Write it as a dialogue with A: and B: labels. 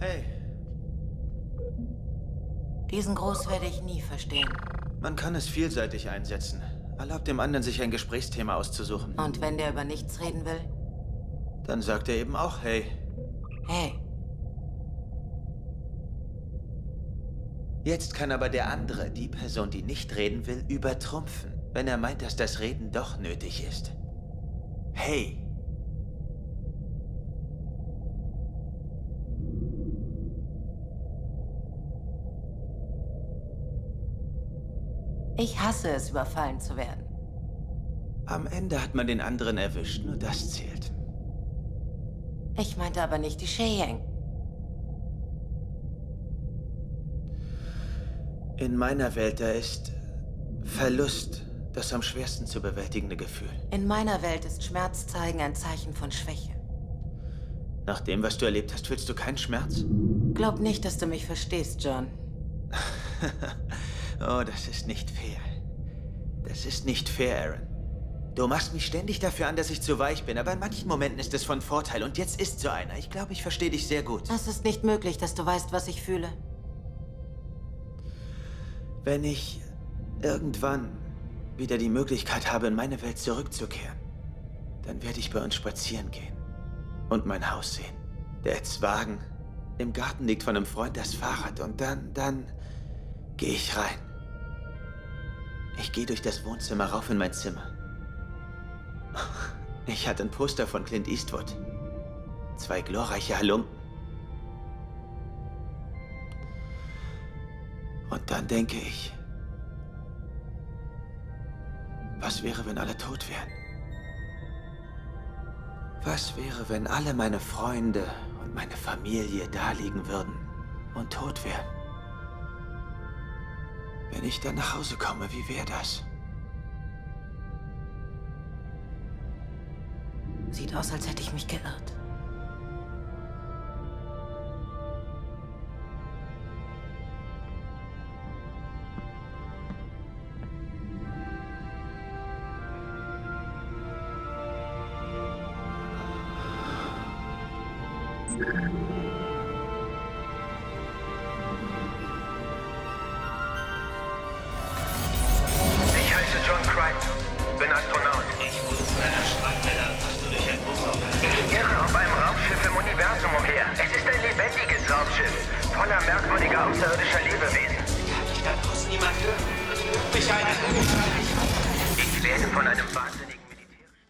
A: Hey. Diesen Gruß werde ich nie verstehen.
B: Man kann es vielseitig einsetzen. Erlaubt dem anderen, sich ein Gesprächsthema auszusuchen.
A: Und wenn der über nichts reden will?
B: Dann sagt er eben auch hey.
A: Hey.
B: Jetzt kann aber der andere, die Person, die nicht reden will, übertrumpfen, wenn er meint, dass das Reden doch nötig ist. Hey.
A: Ich hasse es, überfallen zu werden.
B: Am Ende hat man den anderen erwischt, nur das zählt.
A: Ich meinte aber nicht die Sheyang.
B: In meiner Welt, da ist Verlust das am schwersten zu bewältigende Gefühl.
A: In meiner Welt ist Schmerz zeigen ein Zeichen von Schwäche.
B: Nach dem, was du erlebt hast, fühlst du keinen Schmerz?
A: Glaub nicht, dass du mich verstehst, John.
B: oh, das ist nicht fair. Das ist nicht fair, Aaron. Du machst mich ständig dafür an, dass ich zu weich bin, aber in manchen Momenten ist es von Vorteil und jetzt ist so einer. Ich glaube, ich verstehe dich sehr gut.
A: Es ist nicht möglich, dass du weißt, was ich fühle.
B: Wenn ich irgendwann wieder die Möglichkeit habe, in meine Welt zurückzukehren, dann werde ich bei uns spazieren gehen und mein Haus sehen. Der Wagen. Im Garten liegt von einem Freund das Fahrrad und dann, dann gehe ich rein. Ich gehe durch das Wohnzimmer rauf in mein Zimmer. Ich hatte ein Poster von Clint Eastwood. Zwei glorreiche Halunken. Und dann denke ich, was wäre, wenn alle tot wären? Was wäre, wenn alle meine Freunde und meine Familie da liegen würden und tot wären? Wenn ich dann nach Hause komme, wie wäre das?
A: Sieht aus, als hätte ich mich geirrt.
C: voller außerirdischer Lebewesen.
D: Kann ich da draußen niemand hören? Mich einer.
C: Ich werde von einem wahnsinnigen